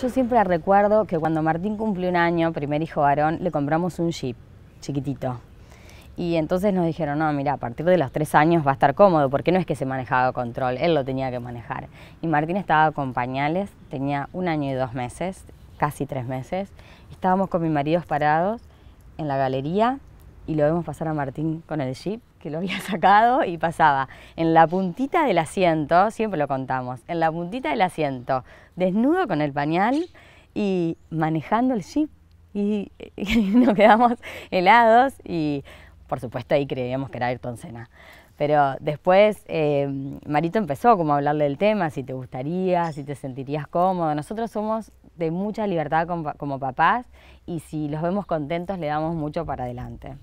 Yo siempre recuerdo que cuando Martín cumplió un año, primer hijo varón, le compramos un jeep chiquitito. Y entonces nos dijeron, no, mira, a partir de los tres años va a estar cómodo, porque no es que se manejaba control, él lo tenía que manejar. Y Martín estaba con pañales, tenía un año y dos meses, casi tres meses. Estábamos con mi marido parados en la galería y lo vemos pasar a Martín con el jeep que lo había sacado y pasaba en la puntita del asiento, siempre lo contamos, en la puntita del asiento, desnudo con el pañal y manejando el jeep. Y, nos quedamos helados y por supuesto ahí creíamos que era Ayrton Senna. Pero después eh, Marito empezó como a hablarle del tema, si te gustaría, si te sentirías cómodo. Nosotros somos de mucha libertad como, como papás y si los vemos contentos le damos mucho para adelante.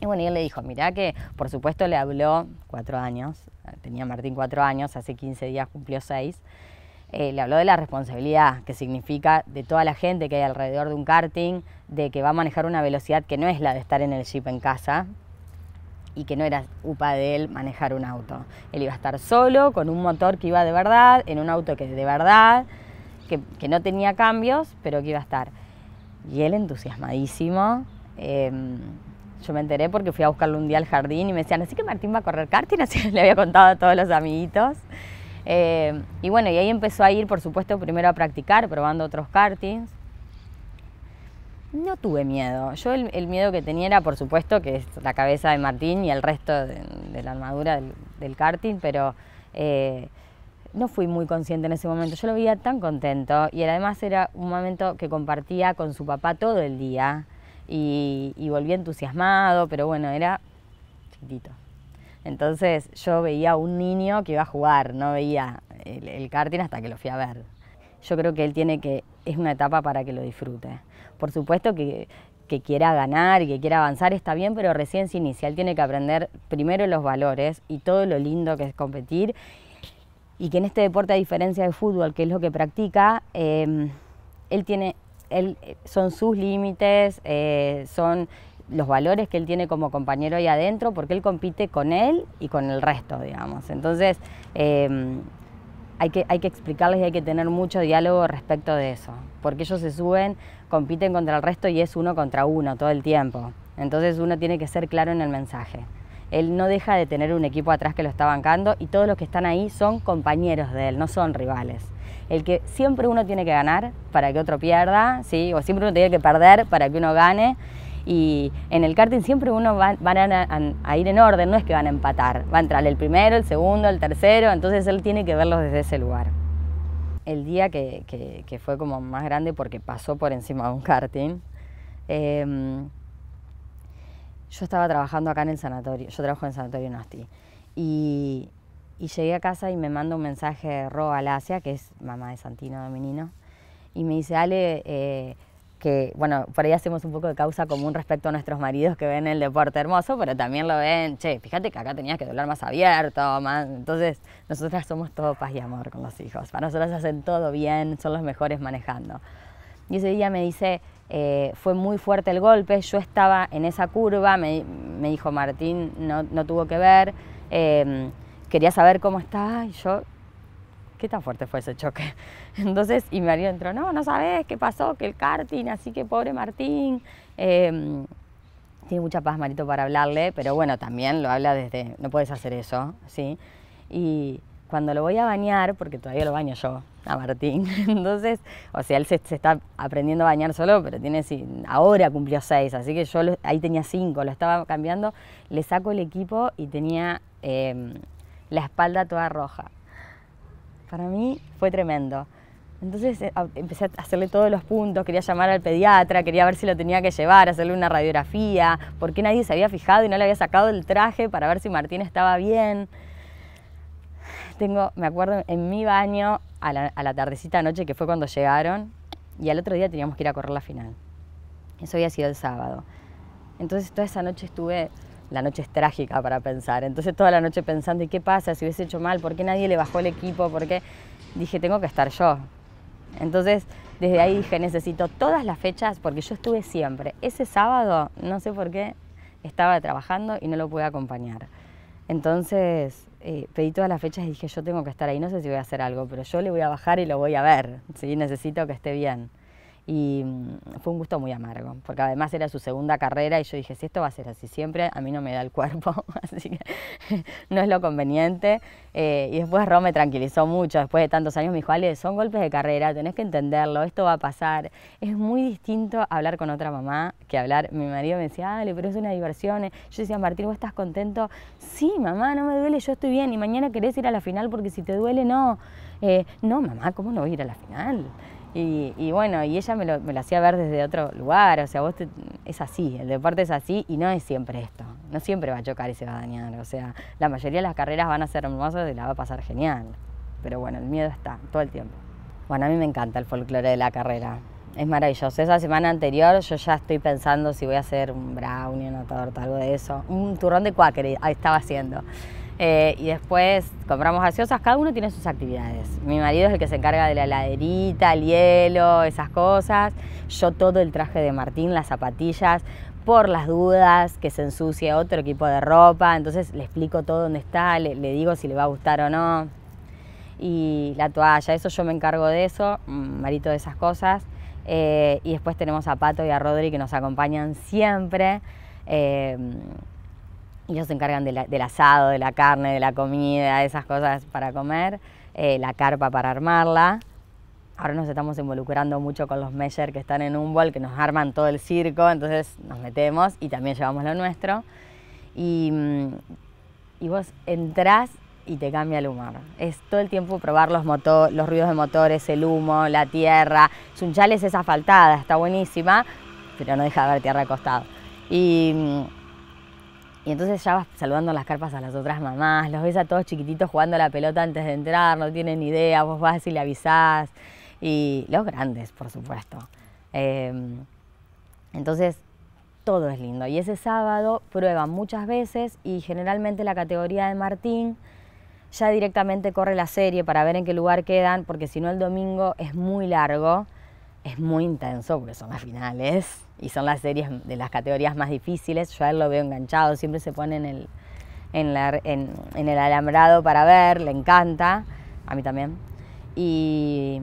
Y bueno, él le dijo, mirá que por supuesto le habló cuatro años, tenía Martín cuatro años, hace 15 días cumplió seis, eh, le habló de la responsabilidad que significa de toda la gente que hay alrededor de un karting, de que va a manejar una velocidad que no es la de estar en el jeep en casa y que no era upa de él manejar un auto. Él iba a estar solo, con un motor que iba de verdad, en un auto que de verdad, que, que no tenía cambios, pero que iba a estar. Y él entusiasmadísimo. Eh, yo me enteré porque fui a buscarlo un día al jardín y me decían, así que Martín va a correr karting, así le había contado a todos los amiguitos. Eh, y bueno, y ahí empezó a ir, por supuesto, primero a practicar, probando otros kartings. No tuve miedo. Yo el, miedo que tenía era, por supuesto, que es la cabeza de Martín y el resto de, la armadura del, karting, pero eh, no fui muy consciente en ese momento. Yo lo veía tan contento y además era un momento que compartía con su papá todo el día y, volví entusiasmado, pero bueno, era chiquitito. Entonces yo veía a un niño que iba a jugar, no veía el, karting hasta que lo fui a ver. Yo creo que él tiene que, es una etapa para que lo disfrute. Por supuesto que, que quiera ganar y que quiera avanzar está bien, pero recién se inicia. Él tiene que aprender primero los valores y todo lo lindo que es competir. Y que en este deporte, a diferencia del fútbol, que es lo que practica, eh, él tiene él, eh, son sus límites, eh, son los valores que él tiene como compañero ahí adentro, porque él compite con él y con el resto, digamos. Entonces, em, hay, que, hay que explicarles y hay que tener mucho diálogo respecto de eso, porque ellos se suben, compiten contra el resto y es uno contra uno todo el tiempo. Entonces uno tiene que ser claro en el mensaje. Él no deja de tener un equipo atrás que lo está bancando y todos los que están ahí son compañeros de él, no son rivales el que siempre uno tiene que ganar para que otro pierda, ¿sí? o siempre uno tiene que perder para que uno gane. Y en el karting siempre uno va, van a, ir en orden, no es que van a empatar, va a entrar el primero, el segundo, el tercero, entonces él tiene que verlos desde ese lugar. El día que, fue como más grande porque pasó por encima de un karting, em, yo estaba trabajando acá en el sanatorio, yo trabajo en el sanatorio Nasti, y, y llegué a casa y me manda un mensaje Ro Alasia, que es mamá de Santino Dominino, y me dice, Ale, eh, que, bueno, por ahí hacemos un poco de causa común respecto a nuestros maridos que ven el deporte hermoso, pero también lo ven, che, fíjate que acá tenías que doblar más abierto, más... Entonces, nosotras somos todo paz y amor con los hijos. Para nosotras hacen todo bien, son los mejores manejando. Y ese día me dice, eh, fue muy fuerte el golpe, yo estaba en esa curva, me, dijo Martín, no, no tuvo que ver. Eh, quería saber cómo está y yo, ¿qué tan fuerte fue ese choque? Entonces, y mi marido entró, no, no sabes qué pasó, que el karting, así que pobre Martín. Em, tiene mucha paz Marito para hablarle, pero bueno, también lo habla desde, no puedes hacer eso, ¿sí? Y cuando lo voy a bañar, porque todavía lo baño yo, a Martín, entonces, o sea, él se, está aprendiendo a bañar solo, pero tiene, ahora cumplió seis, así que yo ahí tenía cinco, lo estaba cambiando, le saco el equipo y tenía... Em, la espalda toda roja. Para mí fue tremendo. Entonces eh, empecé a hacerle todos los puntos, quería llamar al pediatra, quería ver si lo tenía que llevar, hacerle una radiografía, por qué nadie se había fijado y no le había sacado el traje para ver si Martín estaba bien. Tengo, me acuerdo, en mi baño a la, a la tardecita noche que fue cuando llegaron y al otro día teníamos que ir a correr la final. Eso había sido el sábado. Entonces toda esa noche estuve la noche es trágica para pensar. Entonces toda la noche pensando, ¿y qué pasa si hubiese hecho mal? ¿Por qué nadie le bajó el equipo? ¿Por qué? Dije, tengo que estar yo. Entonces desde ahí dije, necesito todas las fechas porque yo estuve siempre. Ese sábado, no sé por qué, estaba trabajando y no lo pude acompañar. Entonces eh, pedí todas las fechas y dije, yo tengo que estar ahí, no sé si voy a hacer algo, pero yo le voy a bajar y lo voy a ver, ¿sí? necesito que esté bien y mm, fue un gusto muy amargo, porque además era su segunda carrera y yo dije, si esto va a ser así siempre, a mí no me da el cuerpo, así que no es lo conveniente. Eh, y después Ro me tranquilizó mucho, después de tantos años me dijo, Ale, son golpes de carrera, tenés que entenderlo, esto va a pasar. Es muy distinto hablar con otra mamá que hablar, mi marido me decía, Ale, pero es una diversión. Yo decía, Martín, ¿vos estás contento? Sí, mamá, no me duele, yo estoy bien y mañana querés ir a la final porque si te duele, no. Eh, no, mamá, ¿cómo no voy a ir a la final? Y, bueno, y ella me lo, hacía ver desde otro lugar, o sea, vos es así, el deporte es así y no es siempre esto, no siempre va a chocar y se va a dañar, o sea, la mayoría de las carreras van a ser hermosas y la va a pasar genial, pero bueno, el miedo está todo el tiempo. Bueno, a mí me encanta el folclore de la carrera, es maravilloso. Esa semana anterior yo ya estoy pensando si voy a hacer un brownie, una torta, algo de eso, un turrón de cuáquer estaba haciendo. Eh, y después compramos gaseosas, cada uno tiene sus actividades. Mi marido es el que se encarga de la heladerita, el hielo, esas cosas. Yo todo el traje de Martín, las zapatillas, por las dudas que se ensucie otro equipo de ropa. Entonces le explico todo dónde está, le, digo si le va a gustar o no. Y la toalla, eso yo me encargo de eso, mm, Marito de esas cosas. Eh, y después tenemos a Pato y a Rodri que nos acompañan siempre. Eh, ellos se encargan del asado, de la carne, de la comida, de esas cosas para comer, eh, la carpa para armarla. Ahora nos estamos involucrando mucho con los Meyer que están en Humboldt, que nos arman todo el circo, entonces nos metemos y también llevamos lo nuestro. Y, mm, y vos entrás y te cambia el humor. Es todo el tiempo probar los, motor, los ruidos de motores, el humo, la tierra. Sunchales es asfaltada, está buenísima, pero no deja de haber tierra acostado. Y mm, y entonces ya vas saludando las carpas a las otras mamás, los ves a todos chiquititos jugando la pelota antes de entrar, no tienen idea, vos vas y le avisás. Y los grandes, por supuesto. Em, entonces, todo es lindo. Y ese sábado prueban muchas veces y generalmente la categoría de Martín ya directamente corre la serie para ver en qué lugar quedan, porque si no el domingo es muy largo es muy intenso porque son las finales y son las series de las categorías más difíciles. Yo a él lo veo enganchado, siempre se pone en el, en, el alambrado para ver, le encanta, a mí también. y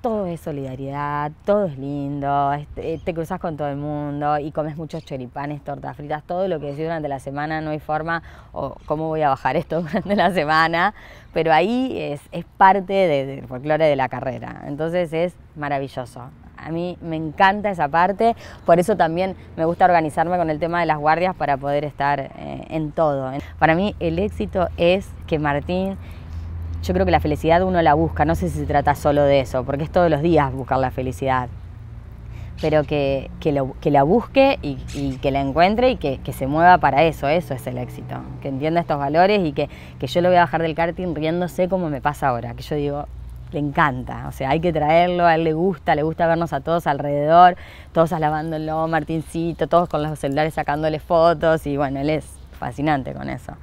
todo es solidaridad, todo es lindo, este, te cruzas con todo el mundo y comes muchos choripanes, tortas fritas, todo lo que decís durante la semana, no hay forma, o cómo voy a bajar esto durante la semana, pero ahí es, parte del folclore de la carrera, entonces es maravilloso. A mí me encanta esa parte, por eso también me gusta organizarme con el tema de las guardias para poder estar eh, en todo. Para mí el éxito es que Martín yo creo que la felicidad uno la busca, no sé si se trata solo de eso, porque es todos los días buscar la felicidad, pero que, que, la busque y, que la encuentre y que, se mueva para eso, eso es el éxito, que entienda estos valores y que, yo lo voy a bajar del karting riéndose como me pasa ahora, que yo digo, le encanta, o sea, hay que traerlo, a él le gusta, le gusta vernos a todos alrededor, todos alabándolo, Martincito, todos con los celulares sacándole fotos y bueno, él es fascinante con eso.